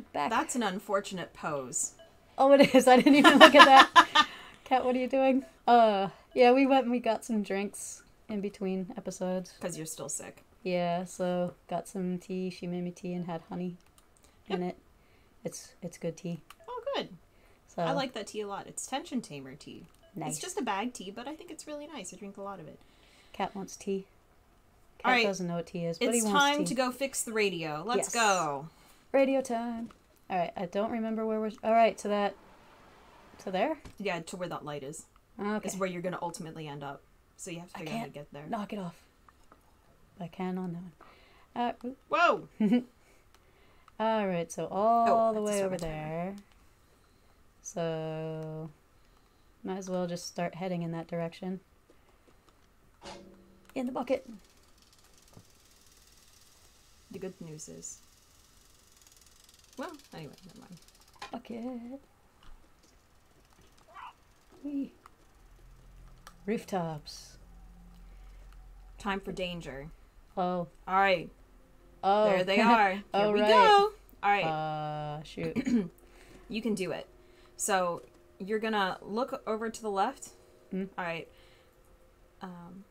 And back. That's an unfortunate pose. Oh, it is. I didn't even look at that. Cat, what are you doing? Uh, yeah, we went and we got some drinks in between episodes. Because you're still sick. Yeah, so got some tea. She made me tea and had honey in it. It's it's good tea. Oh, good. So I like that tea a lot. It's tension tamer tea. nice. It's just a bag tea, but I think it's really nice. I drink a lot of it. Cat wants tea. Cat All right. doesn't know what tea is, but It's he wants time tea. to go fix the radio. Let's Yes. go. Radio time. All right, I don't remember where we're. All right, to that. To there. Yeah, to where that light is. Okay. Is where you're going to ultimately end up. So you have to figure out how to get there. Knock it off. I can on that one. Uh. Whoa! all right, so all the way over there. So, might as well just start heading in that direction. In the bucket. The good news is. Well, anyway, never mind. Bucket. Whee. Rooftops. Time for danger. Oh. All right, Oh. there they are. Here Oh, we right. go. All right, Uh, shoot. you can do it. So you're gonna look over to the left. Hmm. All right. Um,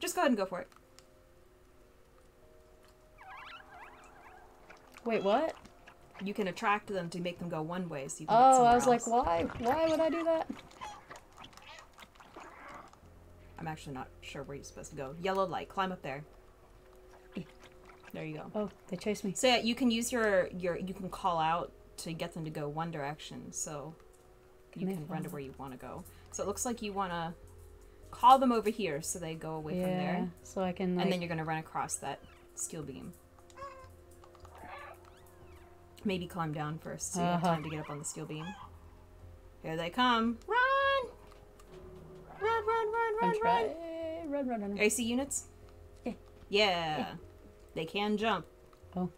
just go ahead and go for it. Wait, what? You can attract them to make them go one way, so you can. Oh, I was like, why? Why would I do that? I'm actually not sure where you're supposed to go. Yellow light. Climb up there. There you go. Oh, they chased me. So yeah, you can use your your you can call out to get them to go one direction. So you can run to where you want to go. So it looks like you want to call them over here so they go away yeah, from there, so I can like. and then you're gonna run across that steel beam. Maybe climb down first so you have Uh-huh. time to get up on the steel beam. Here they come! Run! Run! Run! Run! Run! Run! Run, run, run. AC units? Yeah. Yeah. They can jump. Oh.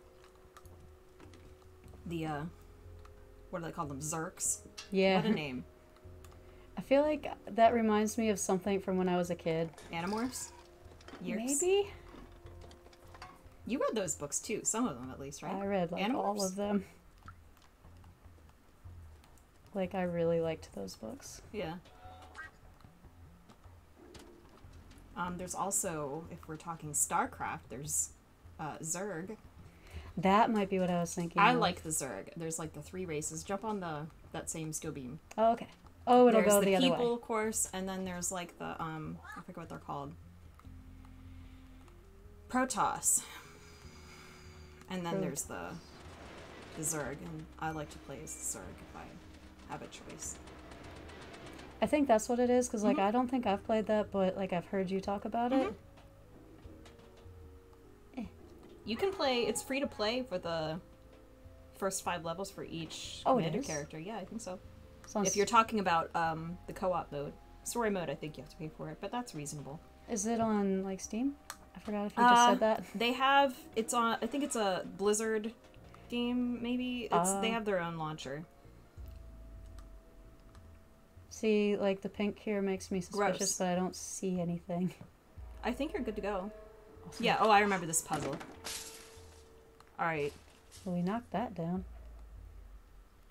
The, uh, what do they call them? Zurks? Yeah. What a name. I feel like that reminds me of something from when I was a kid. Animorphs? Yerks? Maybe? You read those books too, some of them at least, right? I read like all of them. Like I really liked those books. Yeah. Um, there's also, if we're talking StarCraft, there's uh, Zerg. That might be what I was thinking. I of. like the Zerg. There's like the three races. Jump on the that same steel beam. Oh, okay. Oh, it'll there's go the, the, other people, way. of course, and then there's like the um, I forget what they're called. Protoss. And then there's the the Zerg, and I like to play as the Zerg if I have a choice. I think that's what it is because like Mhm. I don't think I've played that, but like I've heard you talk about Mm-hmm. it. You can play. It's free to play for the first five levels for each Oh, commander character. Yeah, I think so. Sounds, If you're talking about um, the co-op mode, story mode, I think you have to pay for it, but that's reasonable. is it on like Steam? I forgot if you just Uh, said that. They have it's on. I think it's a Blizzard game. Maybe it's they Oh. have their own launcher. See, like the pink here makes me suspicious, Gross. but I don't see anything. I think you're good to go. Awesome. Yeah. Oh, I remember this puzzle. All right. Well, we knocked that down.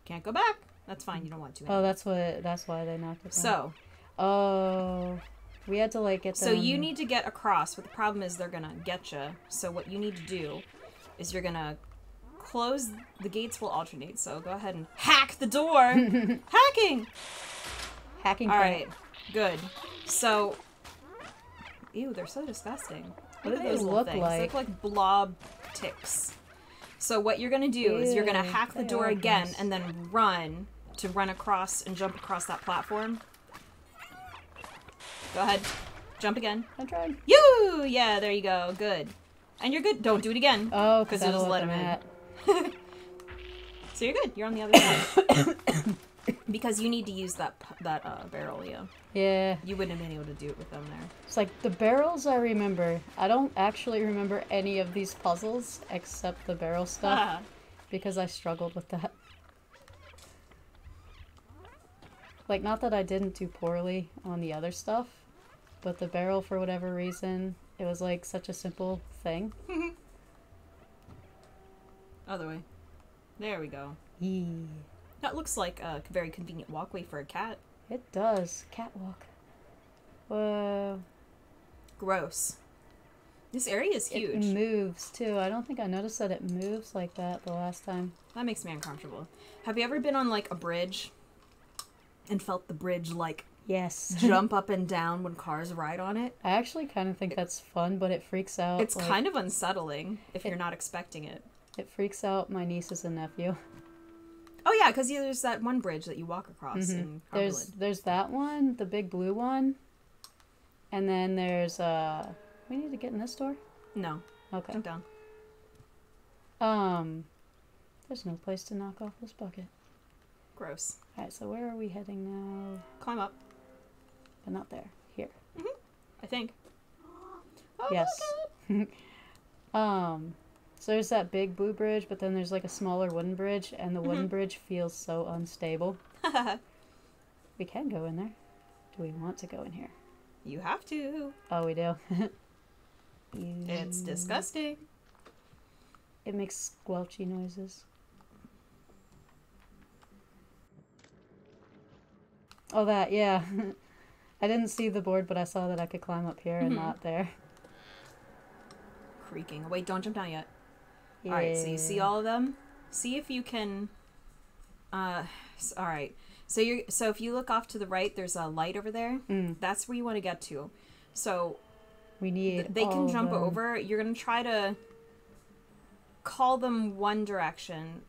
Can't go back. That's fine. You don't want to. Oh, that's what. That's why they knocked it down. So, Oh, we had to like get them. so you need to get across, but the problem is they're gonna get you. So what you need to do is you're gonna close. The gates will alternate. So go ahead and hack the door. Hacking. hacking. All right, good. So, ew, they're so disgusting. What Look do those look things. like? They look like blob ticks. So what you're gonna do is you're gonna hack the door again gross. and then run to run across and jump across that platform. Go ahead, jump again. I tried. You, yeah, there you go. Good. And you're good. Don't do it again. Oh, 'Cause because it'll just let him in. So you're good. You're on the other side. because you need to use that that uh, barrel, yeah. Yeah, You wouldn't have been able to do it with them there. it's like the barrels I remember. I don't actually remember any of these puzzles except the barrel stuff Ah. because I struggled with that. Like, not that I didn't do poorly on the other stuff, but the barrel, for whatever reason, it was like such a simple thing. Other way. There we go. That looks like a very convenient walkway for a cat. It does. Catwalk. Whoa. Gross. This area is huge. It moves too. I don't think I noticed that it moves like that the last time. that makes me uncomfortable. Have you ever been on like a bridge and felt the bridge like Yes. jump up and down when cars ride on it? I actually kind of think that's fun, but it freaks out. It's like, kind of unsettling if It- you're not expecting it. It freaks out my nieces and nephew. Oh yeah, because yeah, there's that one bridge that you walk across Mhm. in There's there's that one, the big blue one, and then there's uh. We need to get in this door. No, Okay. jump down. Um. There's no place to knock off this bucket. Gross. All right. So where are we heading now? Climb up. But not there. Here. I think. Oh, Yes. Um. So there's that big blue bridge, but then there's like a smaller wooden bridge, and the wooden Mhm. bridge feels so unstable. We can go in there. Do we want to go in here? you have to. Oh, we do. It's Mm. disgusting. It makes squelchy noises. Oh, that, yeah. I didn't see the board, but I saw that I could climb up here and Mhm. not there. Creaking. Wait, don't jump down yet. All right, so you see all of them. See if you can. Uh, all right. So you so if you look off to the right, there's a light over there. Mm, That's where you want to get to. So we th- need. they all can jump over. You're gonna try to call them one direction,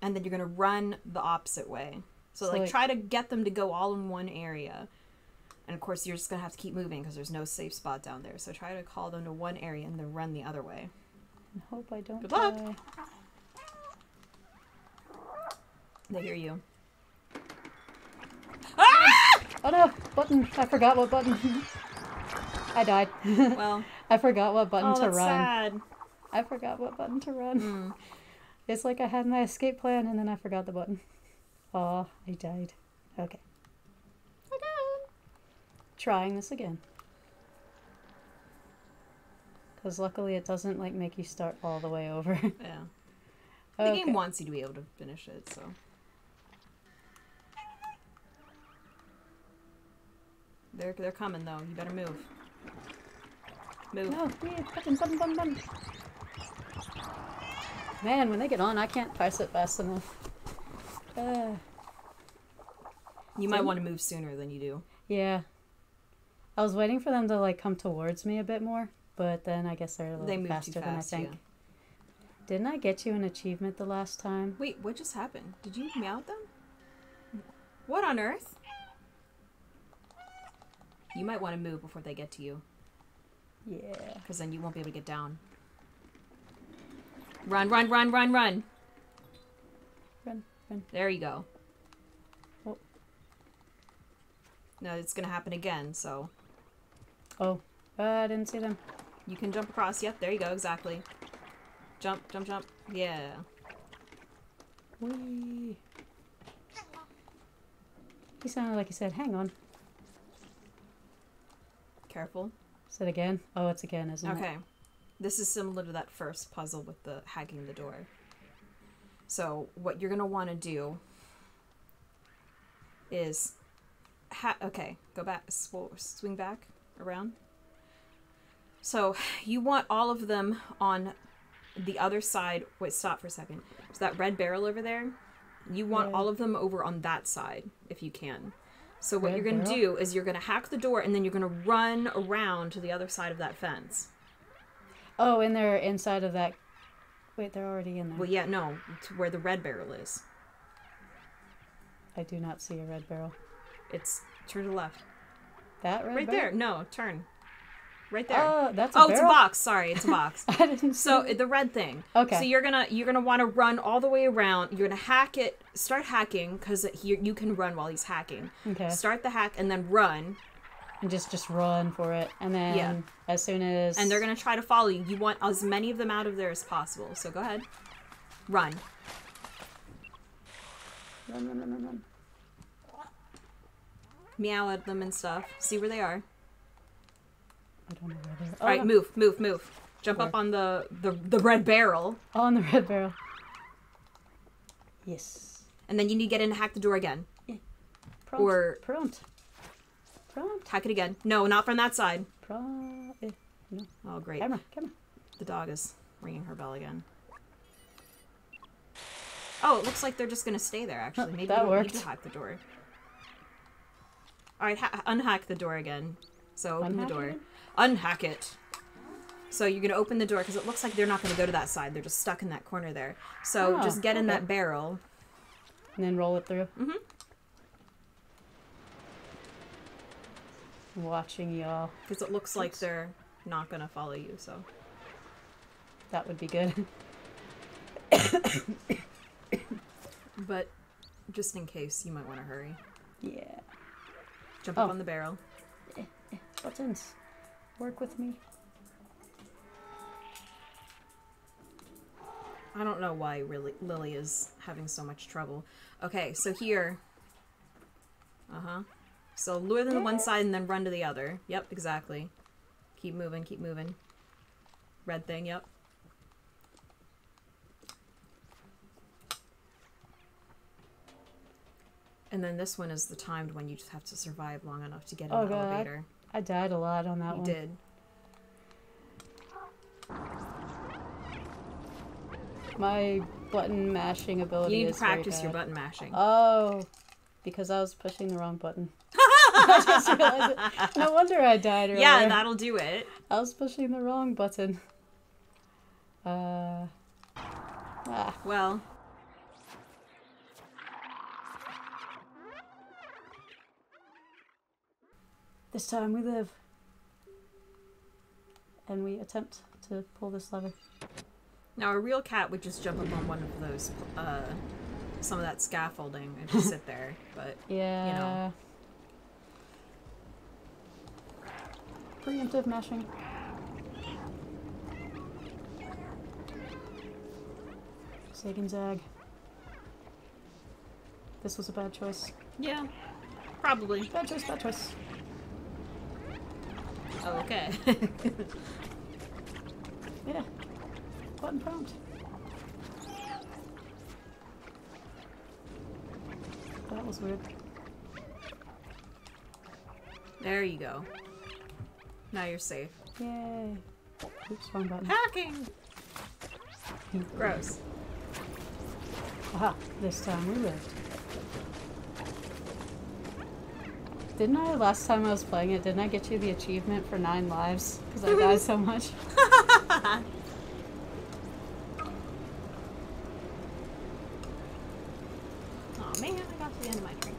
and then you're gonna run the opposite way. So, So, like, like- try to get them to go all in one area. And of course, you're just gonna have to keep moving because there's no safe spot down there. So try to call them to one area and then run the other way. I hope I don't Good luck. die. They hear you. Ah! Oh no! Button! I forgot what button. I died. Well, I forgot what button oh, to that's run. sad. I forgot what button to run. Mm. It's like I had my escape plan and then I forgot the button. Oh, I died. Okay. Trying this again. Because luckily it doesn't like make you start all the way over. Yeah. The okay. game wants you to be able to finish it, so. They're they're coming though. You better move. Move. No, yeah. Man, when they get on, I can't press it fast enough. Uh, You might want to move sooner than you do. yeah. I was waiting for them to like come towards me a bit more, but then I guess they're a little They faster too than I think. Yeah. Didn't I get you an achievement the last time? Wait, what just happened? Did you meow at them? What on earth? You might want to move before they get to you, Yeah. because then you won't be able to get down. Run, run, run, run, run. Run. There you go. Oh. No, it's gonna happen again, so Oh, uh, I didn't see them. you can jump across. Yep, there you go, exactly. Jump, jump, jump. Yeah. Whee. He sounded like he said, hang on. Careful. Said again. Oh, it's again, isn't it? Okay. This is similar to that first puzzle with the hacking the door. So, what you're going to want to do is ha- okay, go back sw- swing back around. So, you want all of them on the other side. Wait, stop for a second. So that red barrel over there, you want Red. all of them over on that side if you can. So what Red you're going to do is you're going to hack the door and then you're going to run around to the other side of that fence. Oh, and they're inside of that. Wait, they're already in there. Well, yeah, no, to where the red barrel is. I do not see a red barrel. It's turn to the left. That red right barrel? there. No, turn. Right there. Oh, that's a oh, it's a box. Sorry, it's a box. I didn't so see the red thing. Okay. So you're gonna you're gonna want to run all the way around. You're gonna hack it. Start hacking because you can run while he's hacking. Okay. Start the hack and then run. And just just run for it, and then Yeah. as soon as And they're gonna try to follow you. You want as many of them out of there as possible. So go ahead. Run. run, run, run, run, run. Meow at them and stuff. See where they are. I don't know where they're. All right, oh, no. move, move, move. Jump up on the, the the red barrel. Oh, on the red barrel. Yes. And then you need to get in and hack the door again. Prompt. Or- prompt. Prompt. Hack it again. No, not from that side. Prompt. Eh, no. Oh, great. Camera. Camera. The dog is ringing her bell again. Oh, it looks like they're just gonna stay there. Actually, maybe That we don't need to hack the door. All right, unhack the door again. So open Unhack the door. it? Unhack it. So you're gonna open the door because it looks like they're not gonna go to that side. They're just stuck in that corner there. So Oh, just get in that barrel. And then roll it through. Mhm. Watching y'all. Because it looks like they're not gonna follow you. So That would be good. but just in case, you might want to hurry. yeah. Jump Oh. up on the barrel. Buttons. Work with me. I don't know why really Lily is having so much trouble. Okay, so here. Uh huh. So lure them to one side and then run to the other. Yep, exactly. Keep moving, keep moving. Red thing, yep. And then this one is the timed one you just have to survive long enough to get in Oh, the God. elevator. I died a lot on that You one. You did. My button mashing ability. You need to practice your button mashing. Oh, because I was pushing the wrong button. I just realized it. No wonder I died earlier. yeah, that'll do it. I was pushing the wrong button. Uh. Ah. Well, This time we live. And we attempt to pull this lever. Now, a real cat would just jump up on one of those, uh, some of that scaffolding and just sit there. But Yeah. Preemptive mashing. Zag and zag. This was a bad choice. yeah, probably. Bad choice, bad choice. Oh, okay. Yeah. Button prompt. That was weird. there you go. Now you're safe. Yay. Oops, wrong button. Hacking. Gross. Aha, this time we lived. Didn't I, last time I was playing it, didn't I get you the achievement for nine lives? Because I died so much. Oh man, I got to the end of my drink.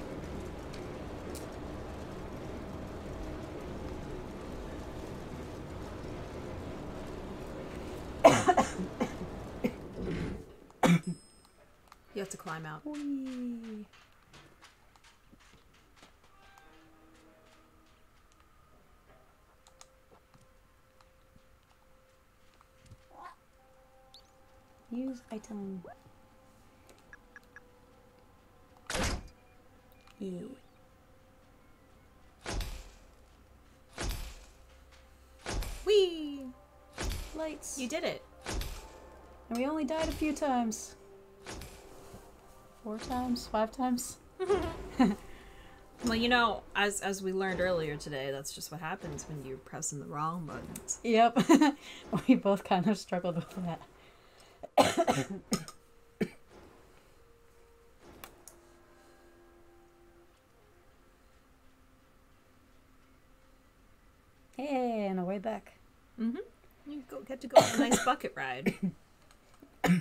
you have to climb out. Whee. Use item. Yeah. Whee! Lights. You did it. And we only died a few times. Four times? Five times? Well, you know, as as we learned earlier today, that's just what happens when you're pressing the wrong buttons. Yep. we both kind of struggled with that. hey, and a way back. Mm-hmm. You go, get to go on a nice bucket ride.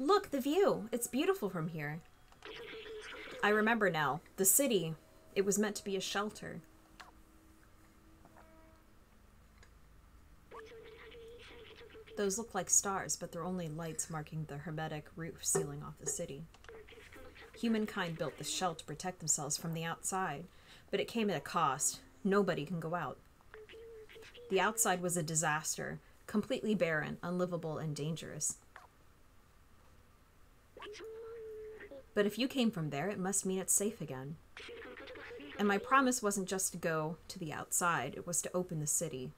Look, the view. It's beautiful from here. I remember now. The city. It was meant to be a shelter. Those look like stars, but they're only lights marking the hermetic roof sealing off the city. Humankind built this shell to protect themselves from the outside, but it came at a cost. Nobody can go out. The outside was a disaster, completely barren, unlivable, and dangerous. But if you came from there, it must mean it's safe again. And my promise wasn't just to go to the outside, it was to open the city.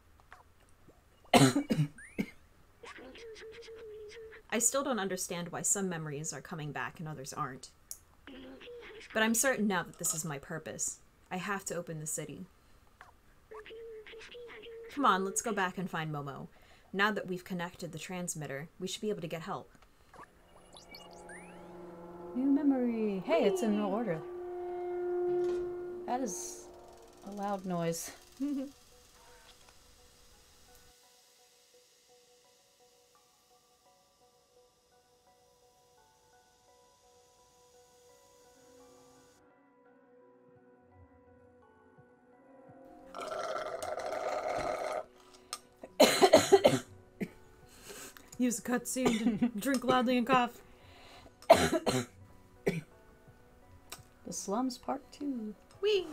I still don't understand why some memories are coming back and others aren't. But I'm certain now that this is my purpose. I have to open the city. Come on, let's go back and find Momo. Now that we've connected the transmitter, we should be able to get help. New memory. Hey, it's in order. That is a loud noise. Use the cutscene to drink loudly and cough. Slums part two. Whee!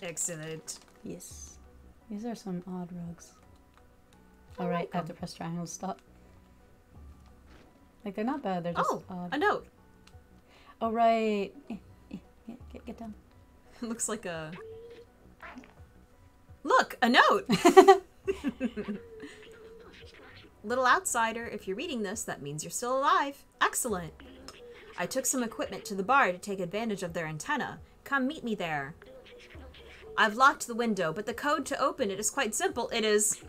Excellent. Yes. These are some odd rugs. Alright, I have to press triangle to stop. Like they're not bad, they're just Oh, odd. a note. Oh right. Eh, eh, Get, get, get down. It looks like a. Look, a note! Little outsider, if you're reading this, that means you're still alive. Excellent. I took some equipment to the bar to take advantage of their antenna. Come meet me there. I've locked the window, but the code to open it is quite simple. It is.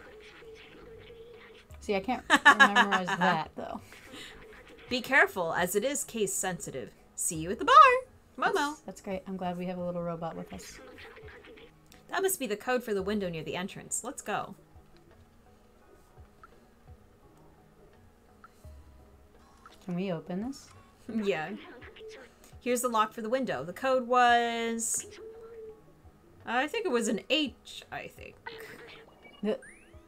See, I can't memorize that though. Be careful, as it is case sensitive. See you at the bar. Momo. That's, that's great. I'm glad we have a little robot with us. That must be the code for the window near the entrance. Let's go. Can we open this? yeah. Here's the lock for the window. The code was. I think it was an H, I think. The-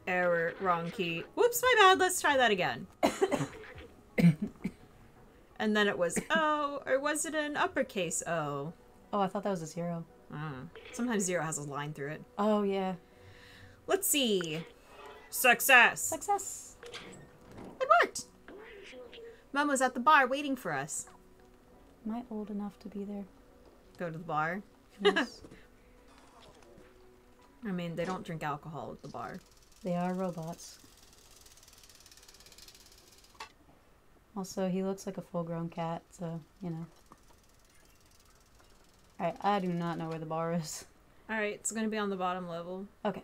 Error, wrong key. Whoops, my bad. Let's try that again. and then it was O, or was it an uppercase O? Oh, I thought that was a zero. Uh, sometimes zero has a line through it. Oh yeah. Let's see. Success! Success. It worked! Mom was at the bar waiting for us. Am I old enough to be there? Go to the bar. Yes. I mean, they don't drink alcohol at the bar. they are robots. Also, he looks like a full-grown cat, so you know. Alright, I do not know where the bar is. Alright, it's gonna be on the bottom level. Okay.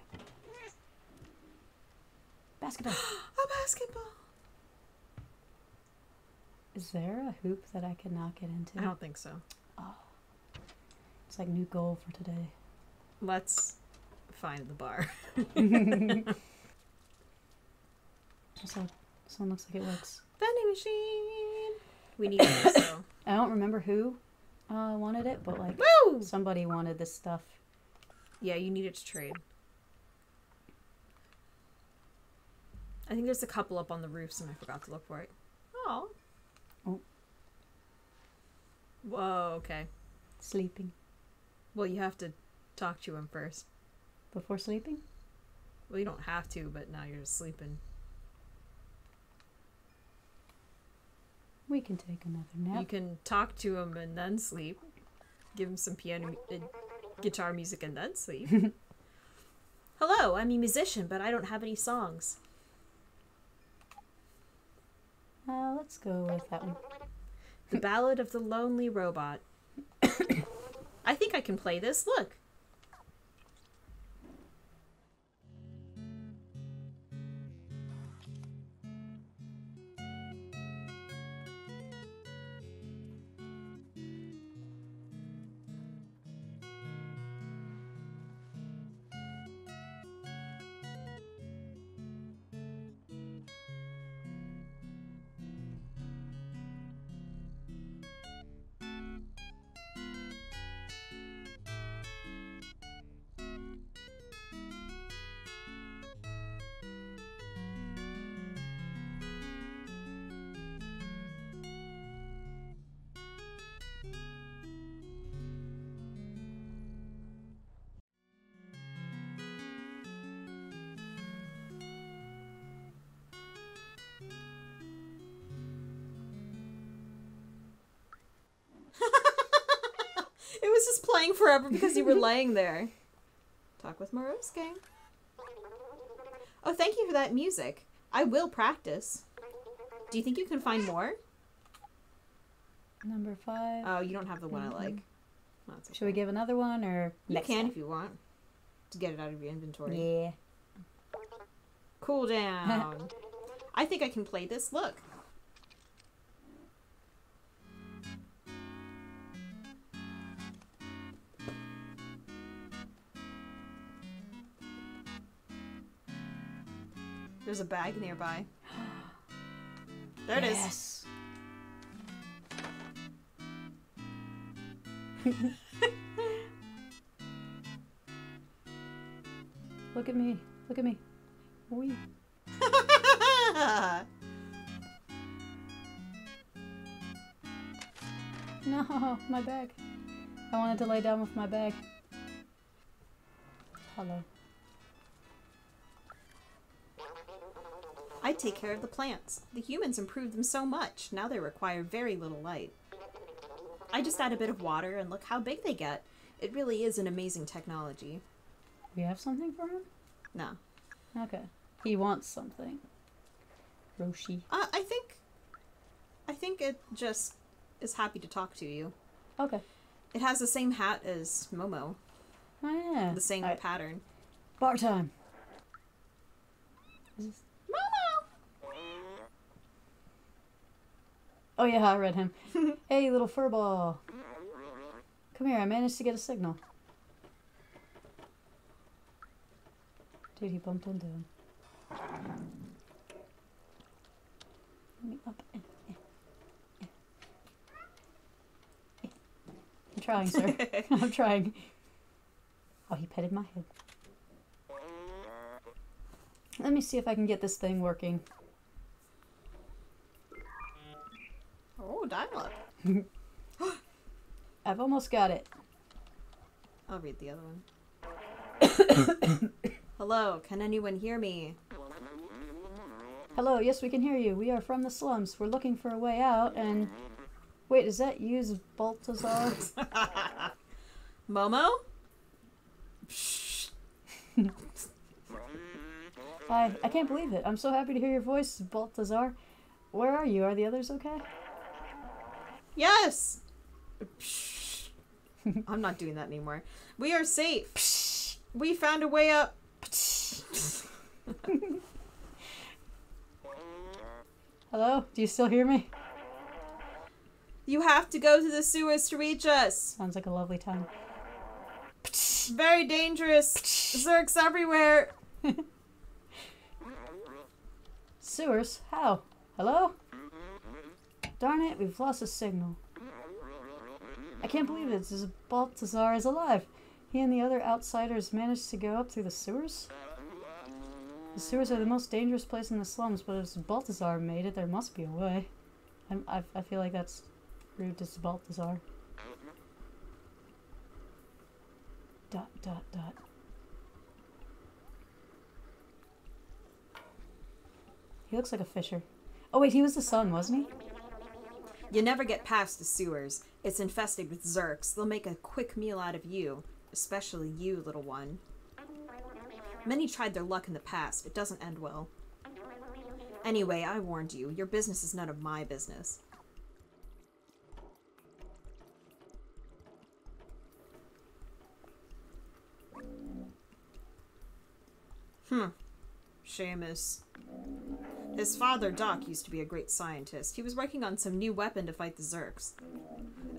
Basketball. A basketball! Is there a hoop that I can knock it into? I don't think so. Oh. It's like new goal for today. Let's find the bar. Also, this one looks like it works. Vending machine! We need this, so. I don't remember who uh, wanted it, but like Woo! somebody wanted this stuff. Yeah, you need it to trade. I think there's a couple up on the roofs and I forgot to look for it. Oh. Whoa, okay. Sleeping. Well, you have to talk to him first. Before sleeping? Well, you don't have to, but now you're sleeping. We can take another nap. You can talk to him and then sleep. Give him some piano, uh, guitar music, and then sleep. Hello, I'm a musician, but I don't have any songs. Uh, let's go with that one. The Ballad of the Lonely Robot. I think I can play this. Look. It was just playing forever because you were laying there. Talk with Morusque. Oh, thank you for that music. I will practice. Do you think you can find more? Number five. Oh, you don't have the one I like. Mhm. Oh, that's Should we give another one or You can time? if you want to get it out of your inventory. Yeah. Cool down. I think I can play this. Look. There's a bag nearby. There it is. yes. Look at me. Look at me. Wee. No, my bag. I wanted to lay down with my bag. Hello. I take care of the plants. The humans improved them so much. Now they require very little light. I just add a bit of water and look how big they get. It really is an amazing technology. We have something for him? No. Okay. He wants something. Roshi. Uh, I think. I think it just is happy to talk to you. Okay. It has the same hat as Momo, Oh yeah. the same Alright, pattern. bar time. Is this- Momo! Oh yeah, I read him. hey, little furball. Come here. I managed to get a signal. Dude, he bumped into him. Let me up. Eh, eh, eh. I'm trying, sir. I'm trying. Oh, he petted my head. Let me see if I can get this thing working. Oh, dial up. I've almost got it. I'll read the other one. Hello, can anyone hear me? Hello, yes, we can hear you. We are from the slums. We're looking for a way out, and. Wait, is that you, Baltazar? Momo? I, I can't believe it. I'm so happy to hear your voice, Baltazar. Where are you? Are the others okay? Yes! I'm not doing that anymore. We are safe. We found a way up. Hello? Do you still hear me? You have to go to the sewers to reach us. Sounds like a lovely time. Very dangerous. Zurks everywhere. Sewers? How? Hello? Darn it, we've lost a signal. I can't believe it. Baltazar is alive. He and the other outsiders managed to go up through the sewers? The sewers are the most dangerous place in the slums, but if Baltazar made it, there must be a way. I'm, I, I feel like that's rude to Baltazar. Dot, dot, dot. He looks like a fisher. Oh wait, he was the son, wasn't he? You never get past the sewers. It's infested with Zurks. They'll make a quick meal out of you. Especially you, little one. Many tried their luck in the past. It doesn't end well. Anyway, I warned you. Your business is none of my business. Hmm. Seamus. His father, Doc, used to be a great scientist. He was working on some new weapon to fight the Zurks.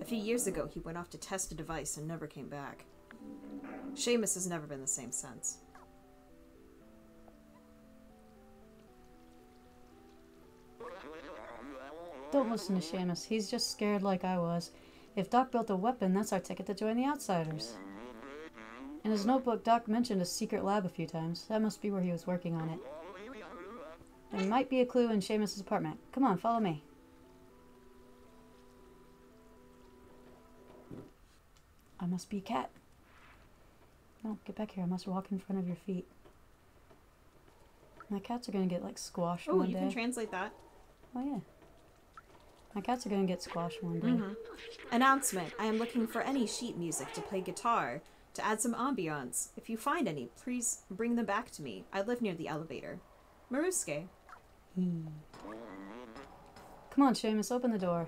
A few years ago, he went off to test a device and never came back. Seamus has never been the same since. Don't listen to Seamus. He's just scared like I was. If Doc built a weapon, that's our ticket to join the Outsiders. In his notebook, Doc mentioned a secret lab a few times. That must be where he was working on it. There might be a clue in Seamus's apartment. Come on, follow me. I must be a cat. No, get back here. I must walk in front of your feet. My cats are gonna get like squashed Oh, one you day. can translate that. oh yeah. My cats are gonna get squashed one day. Mm-hmm. Announcement I am looking for any sheet music to play guitar. to add some ambiance. If you find any, please bring them back to me. I live near the elevator. Morusque. Hmm. Come on, Seamus, open the door.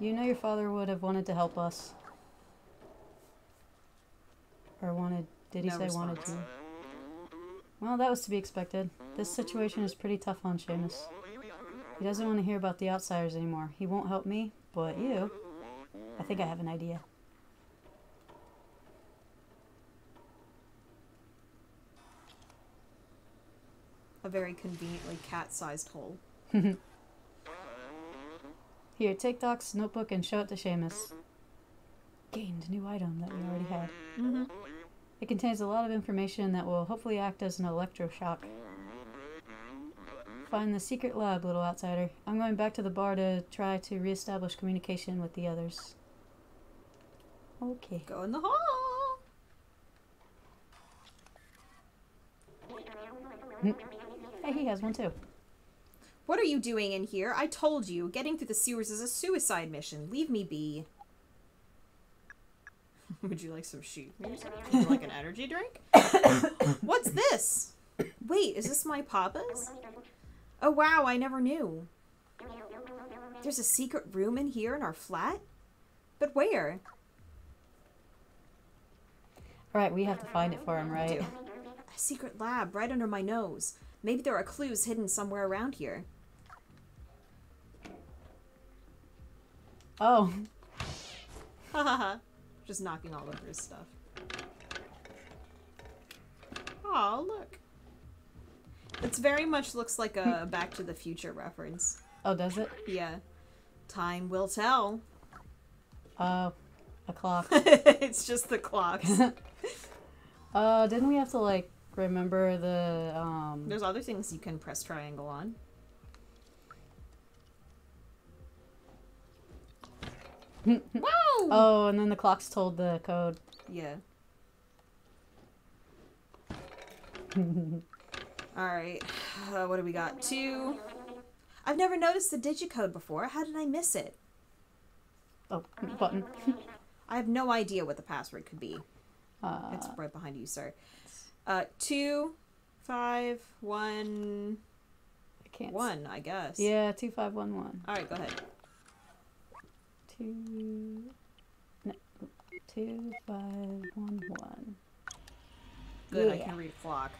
You know your father would have wanted to help us. Or wanted. Did he No say wanted to? Well, that was to be expected. This situation is pretty tough on Seamus. He doesn't want to hear about the outsiders anymore. He won't help me, but you. I think I have an idea. A very conveniently cat-sized hole. Here, take Doc's notebook and show it to Seamus. Gained new item that we already had. Mm-hmm. It contains a lot of information that will hopefully act as an electroshock. Find the secret lab, little outsider. I'm going back to the bar to try to reestablish communication with the others. Okay. Go in the hall. Hey, he has one too. What are you doing in here? I told you, getting through the sewers is a suicide mission. Leave me be. Would you like some music? Would you like an energy drink? What's this? Wait, is this my papa's? Oh wow, I never knew. There's a secret room in here in our flat? But where? Alright, we have to find it for him, right? A secret lab right under my nose. Maybe there are clues hidden somewhere around here. Oh, Hahaha. Just knocking all over his stuff. Oh, look. It's very much looks like a Back to the Future reference. oh, does it? Yeah. Time will tell. Oh, a clock. it's just the clocks. Uh, didn't we have to like remember the um? There's other things you can press triangle on. Wow! Oh, and then the clocks told the code. Yeah. Alright. Uh, what do we got? Two. I've never noticed the digicode before. How did I miss it? Oh, button. I have no idea what the password could be. Uh, It's right behind you, sir. Uh, two, five, one, I can't. one, I guess. Yeah, two five one one. Alright, go ahead. Two. No, two five one one. Good, I can read a clock.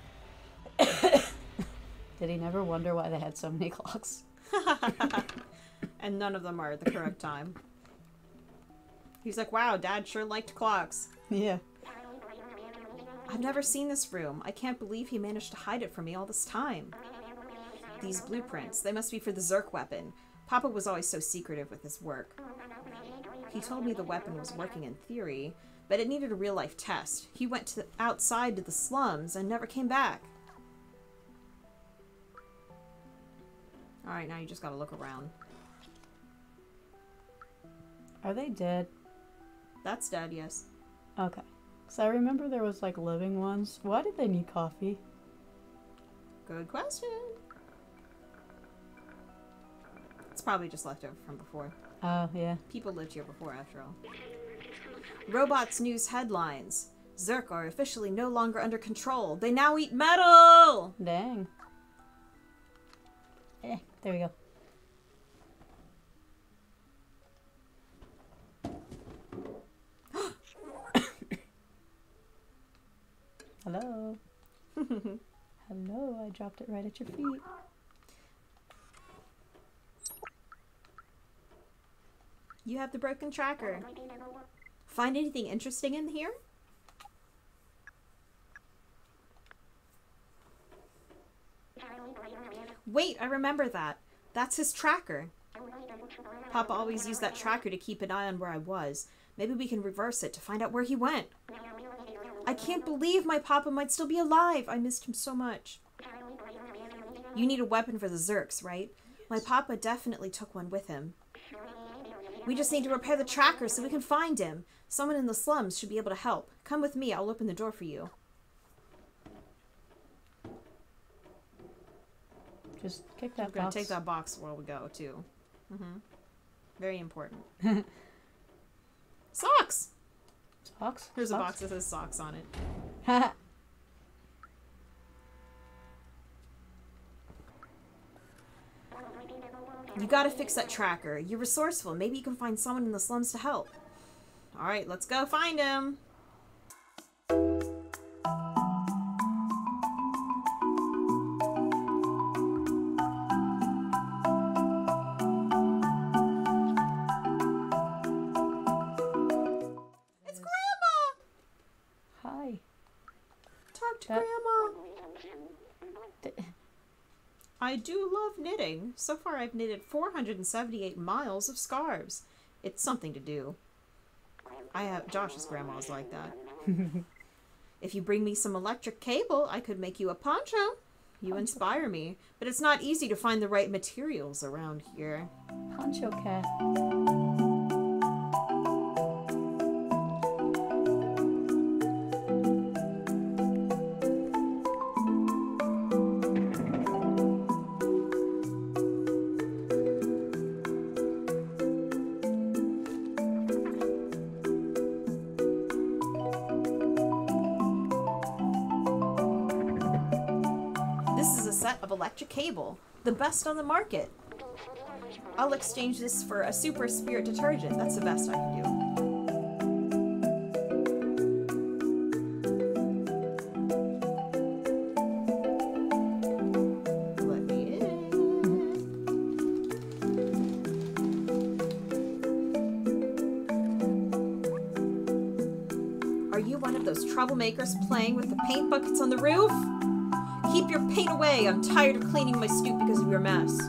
Did he never wonder why they had so many clocks? and none of them are at the correct time. He's like, wow, dad sure liked clocks. Yeah. I've never seen this room. I can't believe he managed to hide it from me all this time. These blueprints, they must be for the Zurk weapon. Papa was always so secretive with his work. He told me the weapon was working in theory, but it needed a real life test. He went to outside to the slums and never came back. Alright, now you just gotta look around. Are they dead? That's dead, yes. Okay. So I remember there was like living ones. Why did they need coffee? Good question. It's probably just left over from before. Oh, yeah. People lived here before, after all. Robots news headlines. Zurk are officially no longer under control. They now eat metal! Dang. Eh, there we go. Hello. Hello, I dropped it right at your feet. You have the broken tracker. Find anything interesting in here? Wait, I remember that. That's his tracker. Papa always used that tracker to keep an eye on where I was. Maybe we can reverse it to find out where he went. I can't believe my papa might still be alive. I missed him so much. You need a weapon for the Zurks, right? My papa definitely took one with him. We just need to repair the tracker so we can find him. Someone in the slums should be able to help. Come with me, I'll open the door for you. Just kick We're that gonna box. take that box while we go, too. Mm-hmm. Very important. Socks! Socks? There's a box that says socks on it. You gotta fix that tracker. You're resourceful. Maybe you can find someone in the slums to help. Alright, let's go find him. I do love knitting. So far, I've knitted 478 miles of scarves. It's something to do. I have Josh's grandma's like that. if you bring me some electric cable, I could make you a poncho. You inspire me, but it's not easy to find the right materials around here. Poncho cat. The best on the market. I'll exchange this for a super spirit detergent. That's the best I can do. Are you one of those troublemakers playing with the paint buckets on the roof? Keep your paint away. I'm tired of cleaning my stoop because of your mess.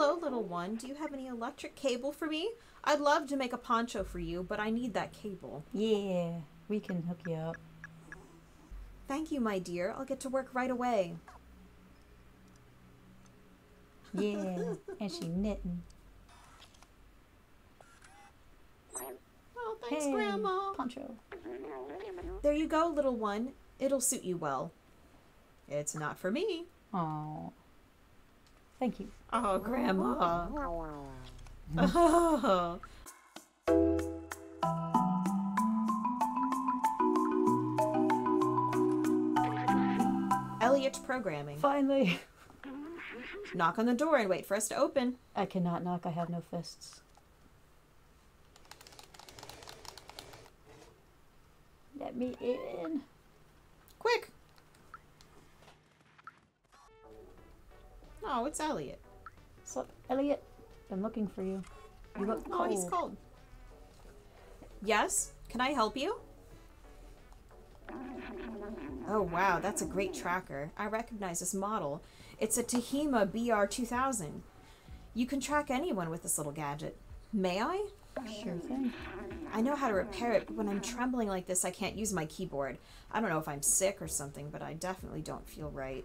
Hello, little one. Do you have any electric cable for me? I'd love to make a poncho for you, but I need that cable. Yeah, we can hook you up. Thank you, my dear. I'll get to work right away. Yeah, and she knitting. Oh, thanks, Hey, Grandma. Poncho. There you go, little one. It'll suit you well. It's not for me. Oh, thank you. Oh, Grandma. Oh. Elliot programming. Finally. Knock on the door and wait for us to open. I cannot knock. I have no fists. Let me in. Oh, it's Elliot. What's up, Elliot? Been looking for you. You look cold. Oh, he's cold. Yes? Can I help you? Oh, wow, that's a great tracker. I recognize this model. It's a Tahima BR2000. You can track anyone with this little gadget. May I? Sure thing. I know how to repair it, but when I'm trembling like this, I can't use my keyboard. I don't know if I'm sick or something, but I definitely don't feel right.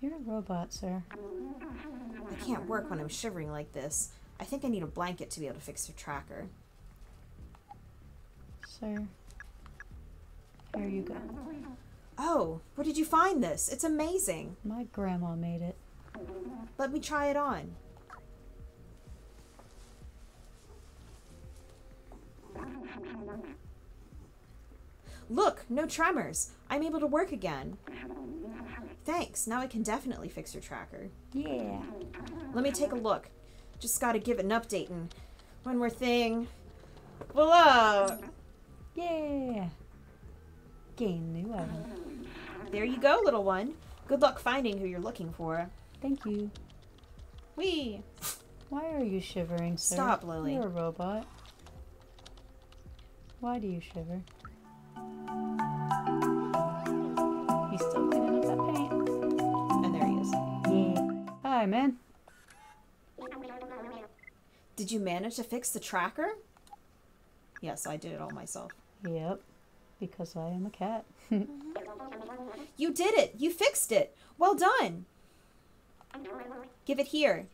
You're a robot, sir. I can't work when I'm shivering like this. I think I need a blanket to be able to fix the tracker. Sir. Here you go. Oh, where did you find this? It's amazing. My grandma made it. Let me try it on. Look, no tremors. I'm able to work again. Thanks. Now I can definitely fix your tracker. Yeah. Let me take a look. Just gotta give it an update and one more thing. Voila! Yeah. Gain new item. There you go, little one. Good luck finding who you're looking for. Thank you. Wee! Why are you shivering, sir? Stop, Lily. You're a robot. Why do you shiver? Hi, man. Did you manage to fix the tracker? Yes, I did it all myself. Yep. Because I am a cat. You did it! You fixed it! Well done! Give it here.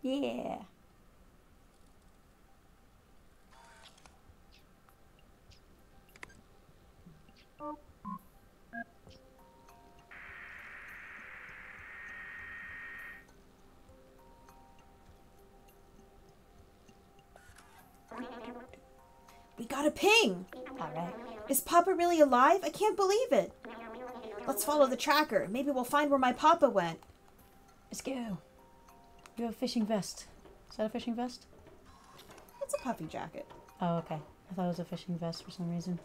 yeah. We got a ping! Alright. Is Papa really alive? I can't believe it! Let's follow the tracker. Maybe we'll find where my Papa went. Let's go. You have a fishing vest. Is that a fishing vest? It's a puffy jacket. Oh, okay. I thought it was a fishing vest for some reason.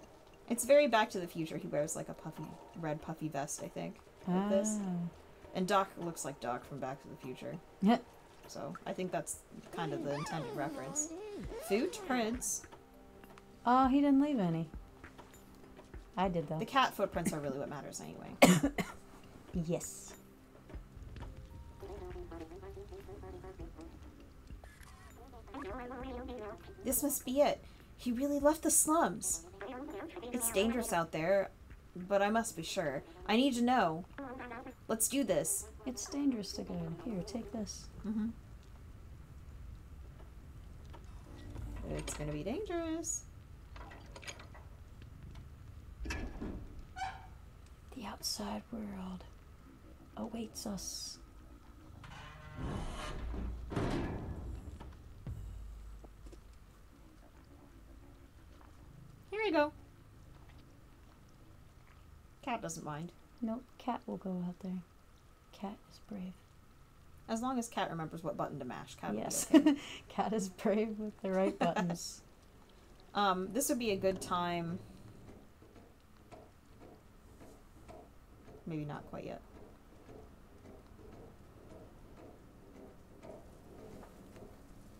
It's very Back to the Future. He wears like a puffy, red puffy vest, I think. Like this. Ah. And Doc looks like Doc from Back to the Future. Yeah. So I think that's kind of the intended reference. Footprints. Oh, he didn't leave any. I did though. The cat footprints are really what matters anyway. Yes. This must be it. He really left the slums. It's dangerous out there, but I must be sure. I need to know. Let's do this. It's dangerous to go. Here, take this. Mm-hmm. It's gonna be dangerous. The outside world awaits us. Here you go. Cat doesn't mind. Nope, cat will go out there. Cat is brave. As long as Cat remembers what button to mash, Cat yes. okay. cat is brave with the right buttons. um, this would be a good time. Maybe not quite yet.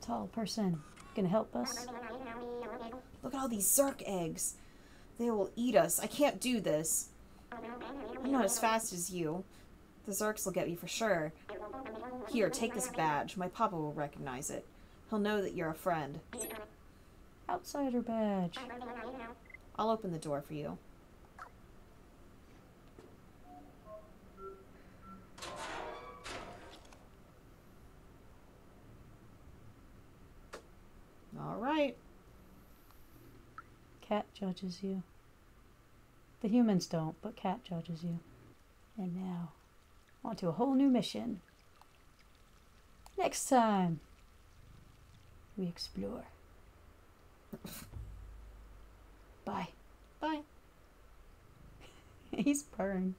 Tall person. Gonna help us? Look at all these Zurk eggs. They will eat us. I can't do this. I'm not as fast as you. The Zurks will get me for sure. Here, take this badge. My papa will recognize it. He'll know that you're a friend. Outsider badge. I'll open the door for you. All right. Cat judges you. The humans don't, but cat judges you. And now, on to a whole new mission. Next time, we explore. Bye. Bye. He's purring.